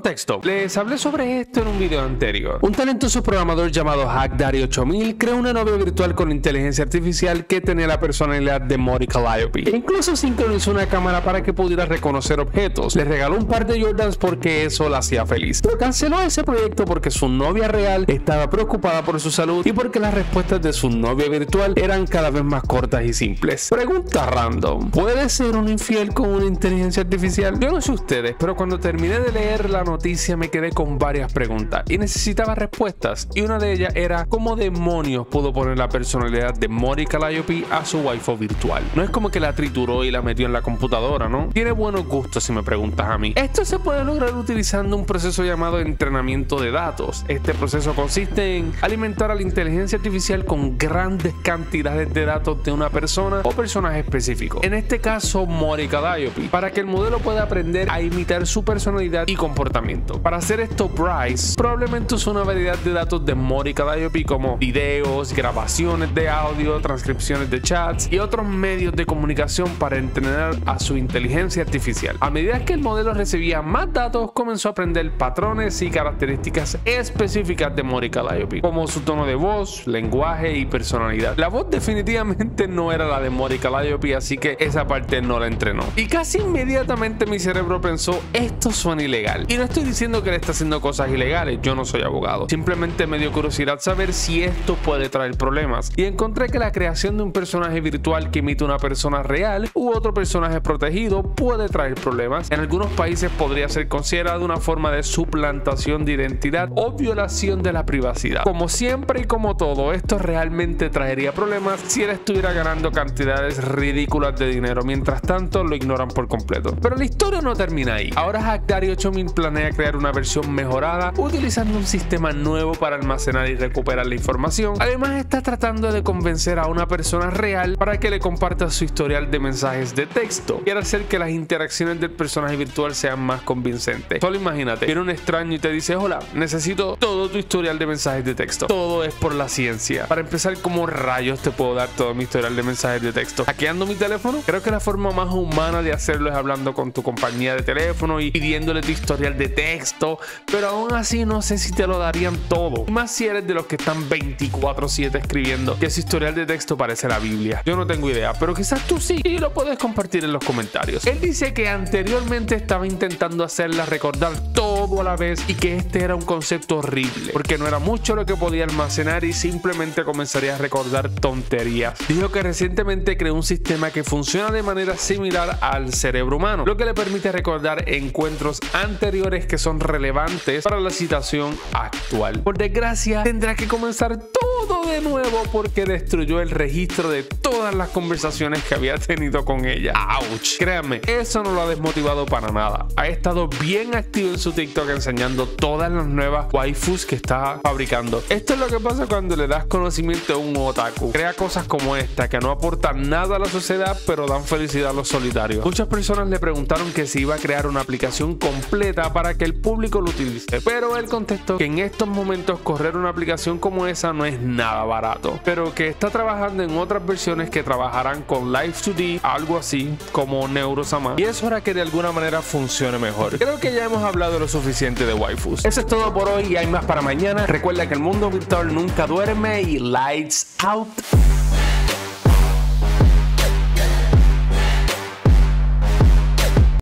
Contexto. Les hablé sobre esto en un video anterior. Un talentoso programador llamado HackDaddy 8000 creó una novia virtual con inteligencia artificial que tenía la personalidad de Mori Calliope. E incluso sincronizó una cámara para que pudiera reconocer objetos. Le regaló un par de Jordans porque eso la hacía feliz. Pero canceló ese proyecto porque su novia real estaba preocupada por su salud y porque las respuestas de su novia virtual eran cada vez más cortas y simples. Pregunta random. ¿Puede ser un infiel con una inteligencia artificial? Yo no sé ustedes, pero cuando terminé de leer la noticia me quedé con varias preguntas y necesitaba respuestas. Y una de ellas era cómo demonios pudo poner la personalidad de Mori Calliope a su waifu virtual. No es como que la trituró y la metió en la computadora, ¿no? Tiene buenos gustos si me preguntas a mí. Esto se puede lograr utilizando un proceso llamado entrenamiento de datos. Este proceso consiste en alimentar a la inteligencia artificial con grandes cantidades de datos de una persona o personaje específico. En este caso, Mori Calliope, para que el modelo pueda aprender a imitar su personalidad y comportamiento. Para hacer esto, Bryce probablemente usó una variedad de datos de Mori Calliope como videos, grabaciones de audio, transcripciones de chats y otros medios de comunicación para entrenar a su inteligencia artificial. A medida que el modelo recibía más datos, comenzó a aprender patrones y características específicas de Mori Calliope, como su tono de voz, lenguaje y personalidad. La voz definitivamente no era la de Mori Calliope, así que esa parte no la entrenó. Y casi inmediatamente mi cerebro pensó, esto suena ilegal. Estoy diciendo que le está haciendo cosas ilegales, yo no soy abogado. Simplemente me dio curiosidad saber si esto puede traer problemas. Y encontré que la creación de un personaje virtual que imita una persona real u otro personaje protegido puede traer problemas. En algunos países podría ser considerado una forma de suplantación de identidad o violación de la privacidad. Como siempre y como todo, esto realmente traería problemas si él estuviera ganando cantidades ridículas de dinero. Mientras tanto, lo ignoran por completo. Pero la historia no termina ahí. Ahora Hackdaddy 8000 planea crear una versión mejorada utilizando un sistema nuevo para almacenar y recuperar la información. Además, está tratando de convencer a una persona real para que le comparta su historial de mensajes de texto. Quiere hacer que las interacciones del personaje virtual sean más convincentes. Solo imagínate, viene un extraño y te dice, hola, necesito todo tu historial de mensajes de texto. Todo es por la ciencia. Para empezar, ¿cómo rayos te puedo dar todo mi historial de mensajes de texto? ¿Hackeando mi teléfono? Creo que la forma más humana de hacerlo es hablando con tu compañía de teléfono y pidiéndole tu historial de texto, pero aún así no sé si te lo darían todo. Y más si eres de los que están 24/7 escribiendo que su historial de texto parece la Biblia. Yo no tengo idea, pero quizás tú sí y lo puedes compartir en los comentarios. Él dice que anteriormente estaba intentando hacerla recordar todo a la vez y que este era un concepto horrible, porque no era mucho lo que podía almacenar y simplemente comenzaría a recordar tonterías. Dijo que recientemente creó un sistema que funciona de manera similar al cerebro humano, lo que le permite recordar encuentros anteriores que son relevantes para la situación actual. Por desgracia, tendrá que comenzar todo de nuevo porque destruyó el registro de todas las conversaciones que había tenido con ella. ¡Auch! Créanme, eso no lo ha desmotivado para nada. Ha estado bien activo en su TikTok enseñando todas las nuevas waifus que está fabricando. Esto es lo que pasa cuando le das conocimiento a un otaku. Crea cosas como esta que no aportan nada a la sociedad pero dan felicidad a los solitarios. Muchas personas le preguntaron que si iba a crear una aplicación completa para que el público lo utilice, pero él contestó que en estos momentos correr una aplicación como esa no es nada barato, pero que está trabajando en otras versiones que trabajarán con Live 2D, algo así como Neurosama, y eso hará que de alguna manera funcione mejor. Creo que ya hemos hablado lo suficiente de waifus. Eso es todo por hoy y hay más para mañana. Recuerda que el mundo virtual nunca duerme y lights out.